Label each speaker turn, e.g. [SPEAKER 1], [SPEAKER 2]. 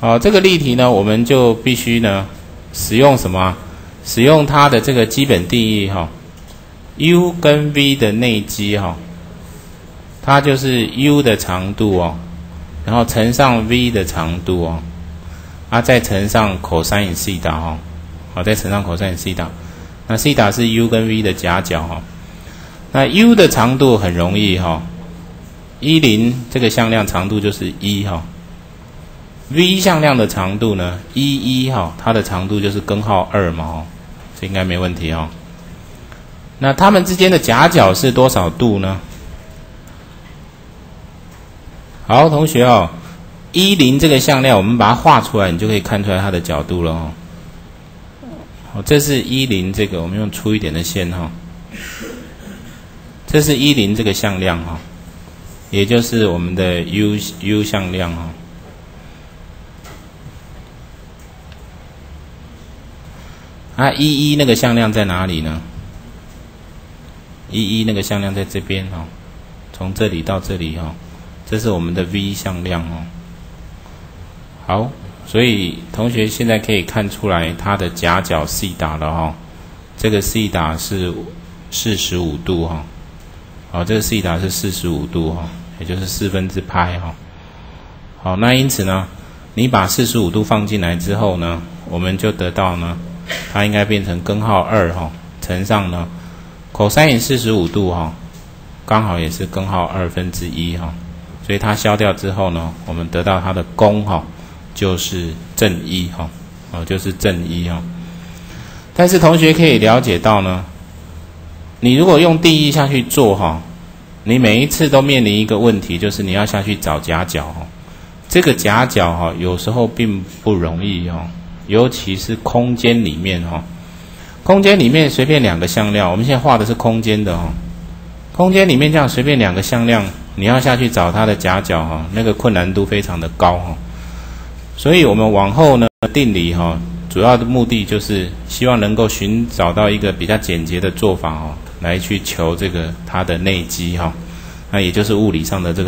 [SPEAKER 1] 好，这个例题呢，我们就必须呢使用什么？使用它的这个基本定义哈，u 跟 v 的内积哈，它就是 u 的长度哦，然后乘上 v 的长度哦，啊再乘上 cosine 西塔哈，好再乘上 cosine 西塔，那西塔是 u 跟 v 的夹角哈，那 u 的长度很容易哈。一零这个向量长度就是一哈。，v 向量的长度呢一一哈，它的长度就是根号二嘛哦，这应该没问题哦。那它们之间的夹角是多少度呢？好，同学哦，一零这个向量我们把它画出来，你就可以看出来它的角度了哦。好，这是一零这个，我们用粗一点的线哈，这是一零这个向量哈。也就是我们的 u u 向量哈，啊一一那个向量在哪里呢？一一那个向量在这边哈，从这里到这里哈，这是我们的 v 向量哦。好，所以同学现在可以看出来它的夹角 c 打了哈，这个 c 打是四十五度哈。好，这个西塔是四十五度哈，也就是四分之派哈。好，那因此呢，你把四十五度放进来之后呢，我们就得到呢，它应该变成根号二哈，乘上呢，cosine 四十五度哈，刚好也是根号二分之一哈，所以它消掉之后呢，我们得到它的功哈，就是正一哈，哦，就是正一哈。但是同学可以了解到呢。你如果用定义下去做哈，你每一次都面临一个问题，就是你要下去找夹角哈。这个夹角哈，有时候并不容易哈，尤其是空间里面哈。空间里面随便两个向量，我们现在画的是空间的哈。空间里面这样随便两个向量，你要下去找它的夹角哈，那个困难度非常的高哈。所以我们往后呢，定理哈，主要的目的就是希望能够寻找到一个比较简洁的做法哦。来去求这个它的内积哈，那也就是物理上的这个。